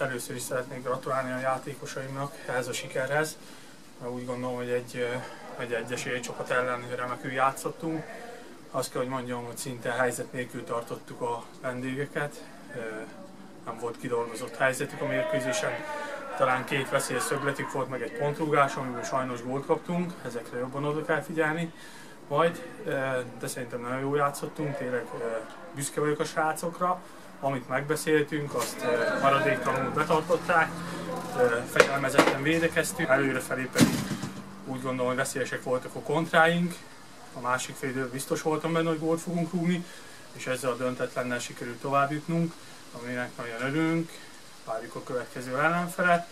először is szeretnék gratulálni a játékosaimnak ehhez a sikerhez. Úgy gondolom, hogy egy, egy egyes csapat ellen remekül játszottunk. Azt kell, hogy mondjam, hogy szinte helyzet nélkül tartottuk a vendégeket. Nem volt kidolgozott helyzetük a mérkőzésen. Talán két veszélyes szögletük volt, meg egy pontrúgás, amiből sajnos gólt kaptunk. Ezekre jobban oda kell figyelni majd, de szerintem nagyon jól játszottunk, tényleg büszke vagyok a srácokra. Amit megbeszéltünk, azt maradéktalanul betartották, fegyelmezetten védekeztünk, előrefelé pedig úgy gondolom, hogy veszélyesek voltak a kontráink, a másik félidő biztos voltam benne, hogy gólt fogunk rúgni, és ezzel a döntetlennel sikerült tovább jutnunk, aminek nagyon örülünk, várjuk a következő ellenfelet,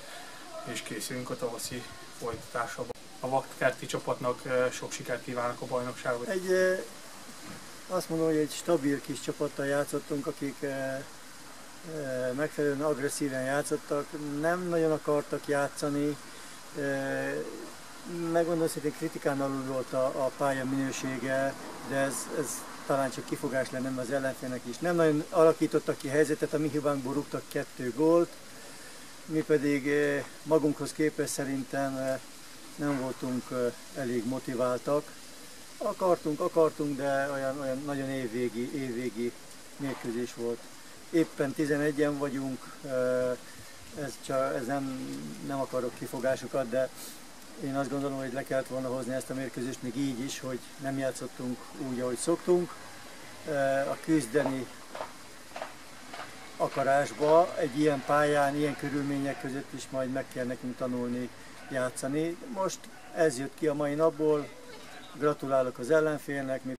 és készülünk a tavaszi folytatásra. A Vakkerti csapatnak sok sikert kívánok a bajnokságban. Egy, azt mondom, hogy egy stabil kis csapattal játszottunk, akik megfelelően agresszíven játszottak, nem nagyon akartak játszani, megmondom szintén kritikán alul volt a, a pálya minősége, de ez, ez talán csak kifogás lenne az ellenfélnek is. Nem nagyon alakítottak ki helyzetet, a mi hibánkból rúgtak kettő gólt, mi pedig magunkhoz képest szerintem nem voltunk elég motiváltak. Akartunk, akartunk, de olyan, olyan nagyon évvégi, évvégi mérkőzés volt. Éppen 11-en vagyunk, ez, csak, ez nem, nem akarok kifogásokat, de én azt gondolom, hogy le kellett volna hozni ezt a mérkőzést még így is, hogy nem játszottunk úgy, ahogy szoktunk. A küzdeni akarásba egy ilyen pályán, ilyen körülmények között is majd meg kell nekünk tanulni játszani. Most ez jött ki a mai napból, gratulálok az ellenfélnek, mi